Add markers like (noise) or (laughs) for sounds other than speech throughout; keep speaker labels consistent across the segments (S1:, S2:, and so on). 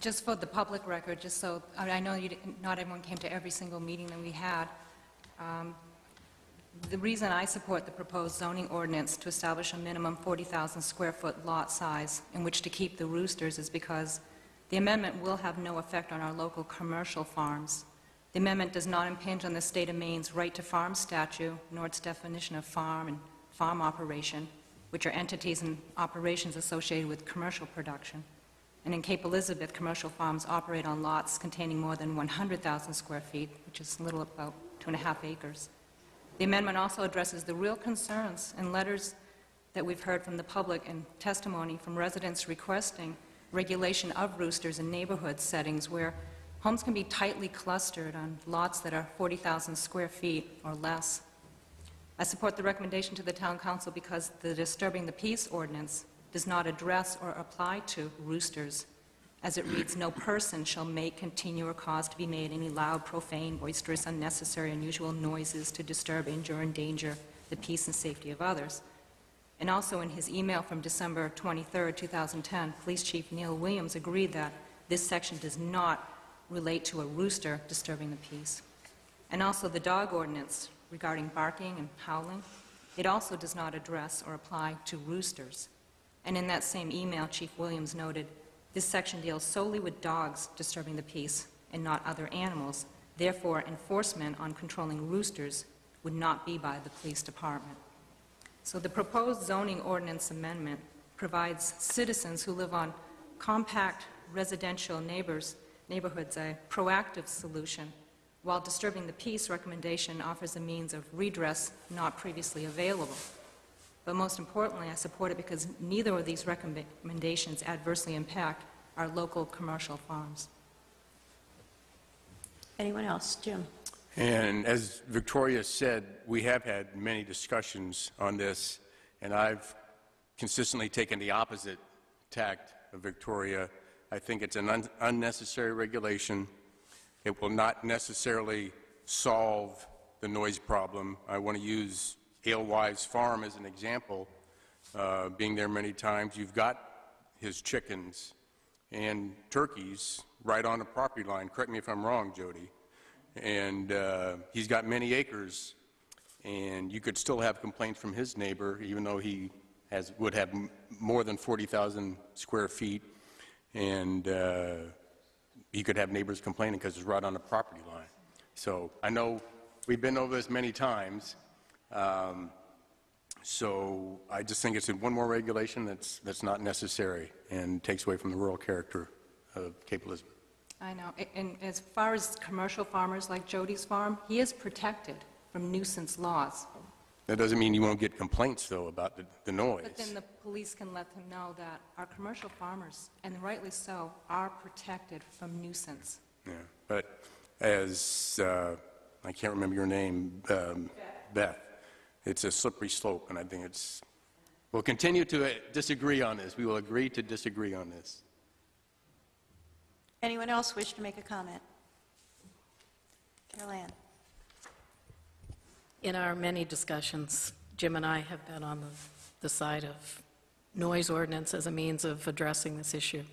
S1: Just for the public record, just so, I know you, didn't- not everyone came to every single meeting that we had. Um, The reason I support the proposed zoning ordinance to establish a minimum 40,000 square foot lot size in which to keep the roosters is because the amendment will have no effect on our local commercial farms. The amendment does not impinge on the state of Maine's right to farm statute, nor its definition of farm and farm operation, which are entities and operations associated with commercial production. And in Cape Elizabeth, commercial farms operate on lots containing more than 100,000 square feet, which is a little about two and a half acres. The amendment also addresses the real concerns and letters that we've heard from the public and testimony from residents requesting regulation of roosters in neighborhood settings where homes can be tightly clustered on lots that are 40,000 square feet or less. I support the recommendation to the Town Council because the Disturbing the Peace ordinance does not address or apply to roosters, as it reads, "No person shall make, continue, or cause to be made any loud, profane, boisterous, unnecessary, unusual noises to disturb, injure, or endanger the peace and safety of others." And also in his email from December 23, 2010, Police Chief Neil Williams agreed that this section does not relate to a rooster disturbing the peace. And also the dog ordinance regarding barking and howling, it also does not address or apply to roosters. And in that same email, Chief Williams noted, this section deals solely with dogs disturbing the peace and not other animals. Therefore, enforcement on controlling roosters would not be by the police department. So the proposed zoning ordinance amendment provides citizens who live on compact residential neighbors, neighborhoods a proactive solution, while disturbing the peace recommendation offers a means of redress not previously available. But most importantly, I support it because neither of these recommendations adversely impact our local commercial farms.
S2: Anyone else? Jim?
S3: And as Victoria said, we have had many discussions on this, and I've consistently taken the opposite tact of Victoria. I think it's an un- unnecessary regulation. It will not necessarily solve the noise problem. I want to use Alewives Farm as an example. Uh, being there many times, you've got his chickens and turkeys right on the property line. Correct me if I'm wrong, Jody. And uh, he's got many acres, and you could still have complaints from his neighbor, even though he has, would have more than 40,000 square feet, and uh, he could have neighbors complaining because it's right on the property line. So I know we've been over this many times, um, so I just think it's one more regulation that's, that's not necessary and takes away from the rural character of Cape Elizabeth.
S1: I know, and as far as commercial farmers like Jody's farm, he is protected from nuisance laws.
S3: That doesn't mean you won't get complaints, though, about the, the noise.
S1: But then the police can let them know that our commercial farmers, and rightly so, are protected from nuisance.
S3: Yeah, but as, uh, I can't remember your name, um, Beth, it's a slippery slope, and I think it's, we'll continue to uh, disagree on this. We will agree to disagree on this.
S2: Anyone else wish to make a comment? Carol Ann?
S4: In our many discussions, Jim and I have been on the, the side of noise ordinance as a means of addressing this issue.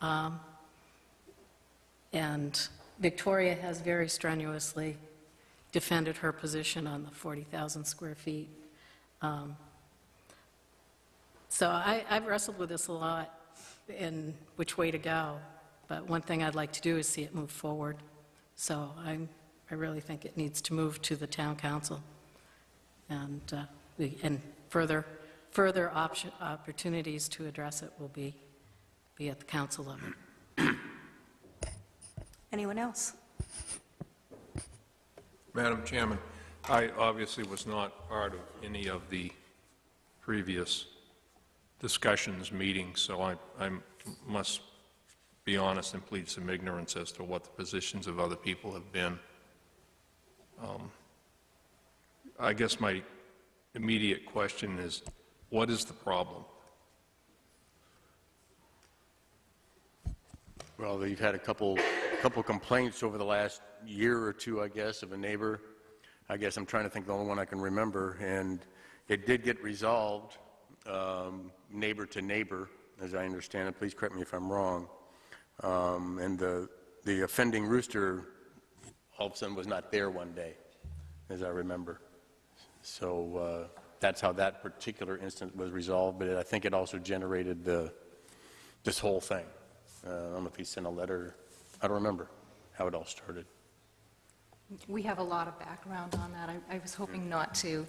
S4: Um, And Victoria has very strenuously defended her position on the 40,000 square feet. Um, So I, I've wrestled with this a lot in which way to go, but one thing I'd like to do is see it move forward. So I'm, I really think it needs to move to the town council. And, uh, we- and further, further option, opportunities to address it will be, be at the council level.
S2: Anyone else?
S5: Madam Chairman, I obviously was not part of any of the previous discussions, meetings, so I, I must be honest and plead some ignorance as to what the positions of other people have been. Um, I guess my immediate question is, what is the problem?
S3: Well, we've had a couple, couple complaints over the last year or two, I guess, of a neighbor. I guess I'm trying to think the only one I can remember, and it did get resolved, um, neighbor to neighbor, as I understand it. Please correct me if I'm wrong. Um, And the, the offending rooster all of a sudden was not there one day, as I remember. So uh, that's how that particular incident was resolved, but I think it also generated the, this whole thing. Uh, I don't know if he sent a letter, I don't remember how it all started.
S1: We have a lot of background on that. I- I was hoping not to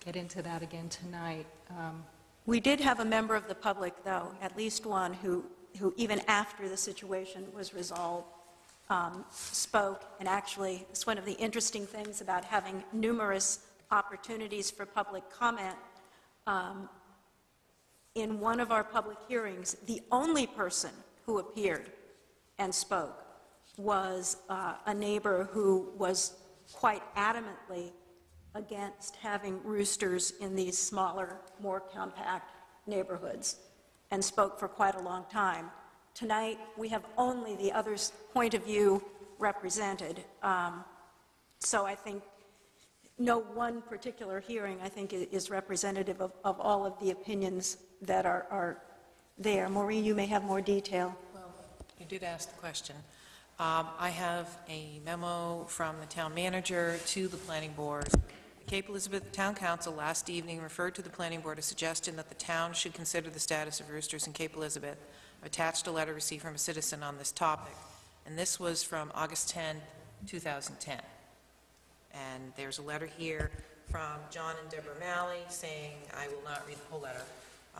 S1: get into that again tonight. Um,
S2: We did have a member of the public, though, at least one, who, who even after the situation was resolved, um, spoke, and actually, it's one of the interesting things about having numerous opportunities for public comment. Um, In one of our public hearings, the only person who appeared and spoke was uh, a neighbor who was quite adamantly against having roosters in these smaller, more compact neighborhoods, and spoke for quite a long time. Tonight, we have only the other's point of view represented. Um, So I think no one particular hearing, I think, is representative of, of all of the opinions that are, are there. Maureen, you may have more detail.
S6: Well, you did ask the question. Um, I have a memo from the town manager to the planning board. Cape Elizabeth Town Council last evening referred to the planning board a suggestion that the town should consider the status of roosters in Cape Elizabeth. I've Attached a letter received from a citizen on this topic, and this was from August 10, 2010. And there's a letter here from John and Deborah Malley saying, I will not read the whole letter.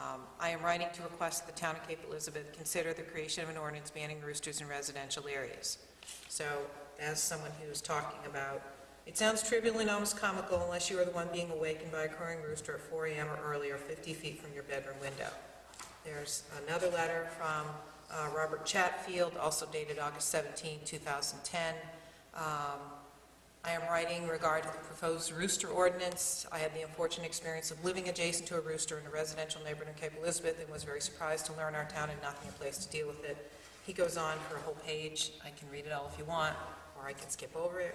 S6: Um, I am writing to request the town of Cape Elizabeth consider the creation of an ordinance banning roosters in residential areas. So, as someone who's talking about, it sounds trivial and almost comical unless you are the one being awakened by a crowing rooster at 4 AM or earlier, 50 feet from your bedroom window. There's another letter from uh, Robert Chatfield, also dated August 17, 2010. Um, I am writing regard to the proposed rooster ordinance. I had the unfortunate experience of living adjacent to a rooster in a residential neighborhood in Cape Elizabeth and was very surprised to learn our town had nothing in place to deal with it. He goes on for a whole page. I can read it all if you want, or I can skip over it.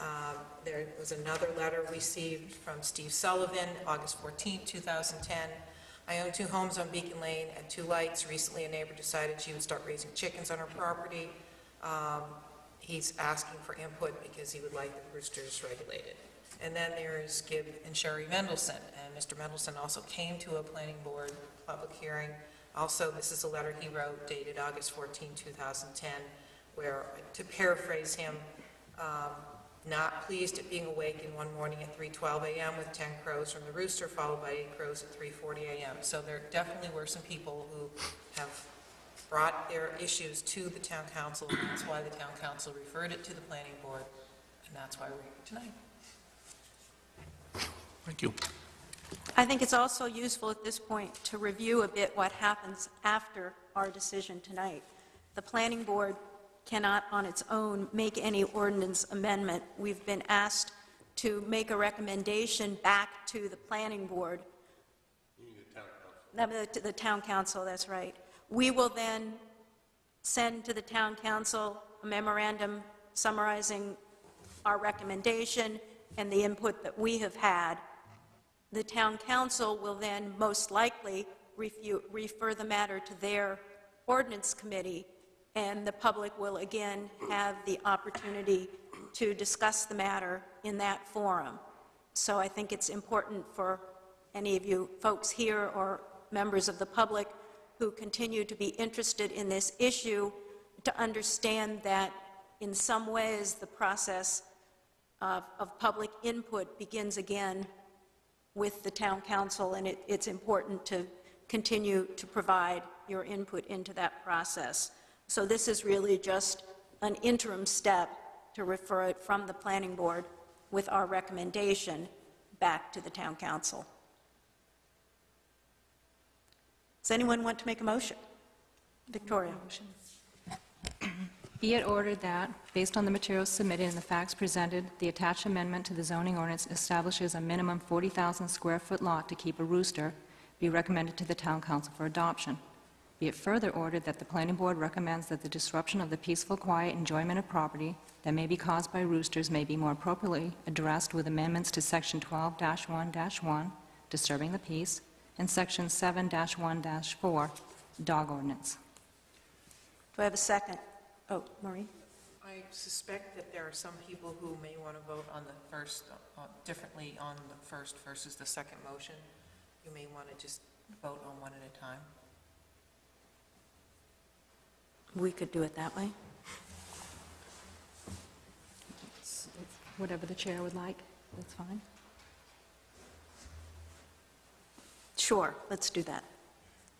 S6: Um, There was another letter received from Steve Sullivan, August 14, 2010. I own two homes on Beacon Lane and two lights. Recently, a neighbor decided she would start raising chickens on her property. Um, He's asking for input because he would like the roosters regulated. And then there's Gibb and Sherry Mendelson, and Mr. Mendelson also came to a planning board public hearing. Also, this is a letter he wrote dated August 14, 2010, where, to paraphrase him, um, not pleased at being awakened one morning at 3:12 a.m. with 10 crows from the rooster, followed by eight crows at 3:40 a.m. So there definitely were some people who have brought their issues to the town council, and that's why the town council referred it to the planning board, and that's why we're here tonight.
S5: Thank you.
S2: I think it's also useful at this point to review a bit what happens after our decision tonight. The planning board cannot on its own make any ordinance amendment. We've been asked to make a recommendation back to the planning board. No, The the town council, that's right. We will then send to the town council a memorandum summarizing our recommendation and the input that we have had. The town council will then most likely refer the matter to their ordinance committee, and the public will again have the opportunity to discuss the matter in that forum. So I think it's important for any of you folks here or members of the public who continue to be interested in this issue to understand that in some ways, the process of, of public input begins again with the town council, and it, it's important to continue to provide your input into that process. So this is really just an interim step to refer it from the planning board with our recommendation back to the town council. Does anyone want to make a motion? Victoria?
S1: Be it ordered that, based on the materials submitted and the facts presented, the attached amendment to the zoning ordinance establishes a minimum 40,000 square foot lot to keep a rooster, be recommended to the town council for adoption. Be it further ordered that the planning board recommends that the disruption of the peaceful, quiet enjoyment of property that may be caused by roosters may be more appropriately addressed with amendments to Section 12-1-1, disturbing the peace, and Section 7-1-4, dog ordinance.
S2: Do I have a second? Oh, Maureen?
S6: I suspect that there are some people who may want to vote on the first, uh, differently on the first versus the second motion. You may want to just vote on one at a time.
S2: We could do it that way.
S1: It's- it's Whatever the chair would like, that's fine.
S2: Sure, let's do that.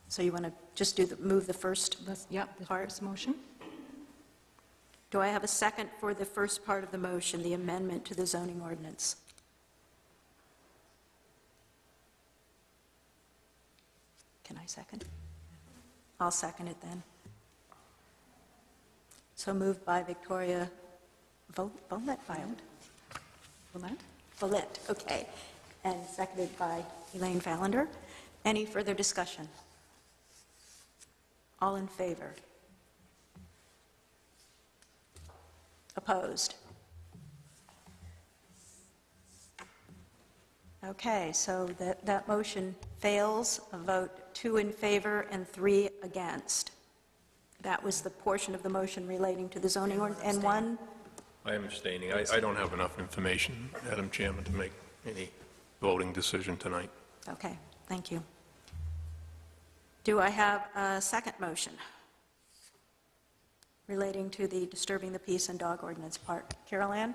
S2: So you want to just do the, move the first?
S1: Let's, yep, the
S2: Part.
S1: first motion.
S2: Do I have a second for the first part of the motion, the amendment to the zoning ordinance? Can I second? I'll second it then. So moved by Victoria Vol- Volett, Violet?
S1: Willett?
S2: Volett, okay. And seconded by Elaine Valander. Any further discussion? All in favor? Opposed? Okay, so that, that motion fails, a vote two in favor and three against. That was the portion of the motion relating to the zoning ordinance, and one,
S5: I am abstaining. I, I don't have enough information, Madam Chairman, to make any voting decision tonight.
S2: okay, thank you. Do I have a second motion relating to the disturbing the peace and dog ordinance part? Carol Ann?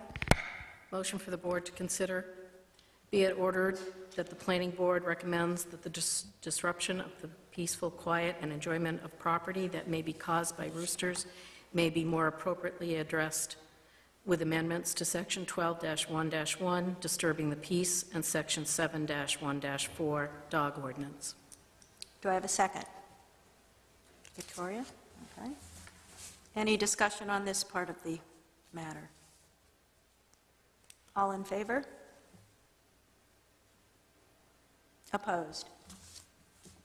S4: Motion for the board to consider, be it ordered that the planning board recommends that the dis- disruption of the peaceful, quiet, and enjoyment of property that may be caused by roosters may be more appropriately addressed with amendments to Section 12-1-1, disturbing the peace, and Section 7-1-4, dog ordinance.
S2: Do I have a second? Victoria? Okay. Any discussion on this part of the matter? All in favor? Opposed?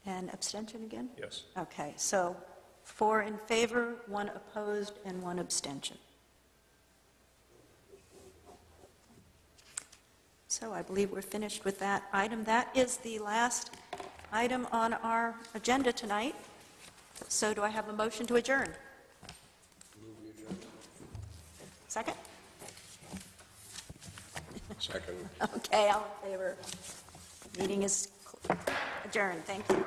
S2: And abstention again?
S5: Yes.
S2: Okay, so four in favor, one opposed, and one abstention. So I believe we're finished with that item. That is the last item on our agenda tonight. So do I have a motion to adjourn? Second?
S7: Second. (laughs)
S2: Okay, all in favor. Meeting is adjourned. Thank you.